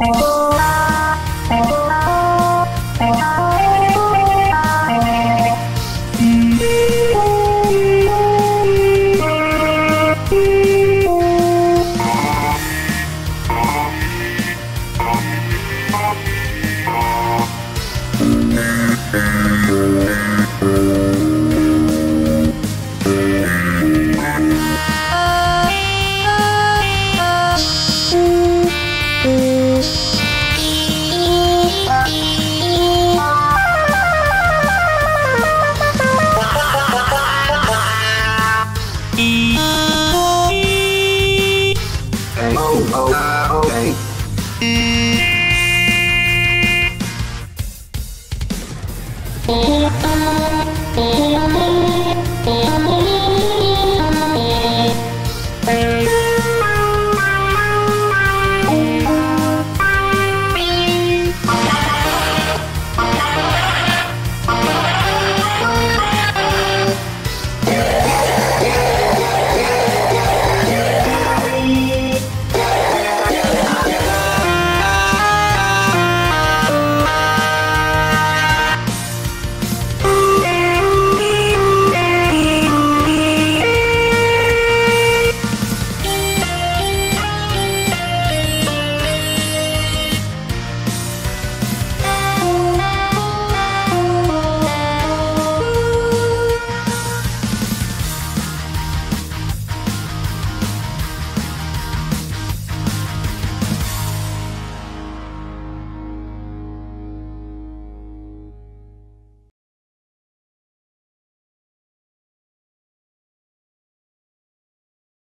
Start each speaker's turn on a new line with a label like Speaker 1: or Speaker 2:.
Speaker 1: Oh.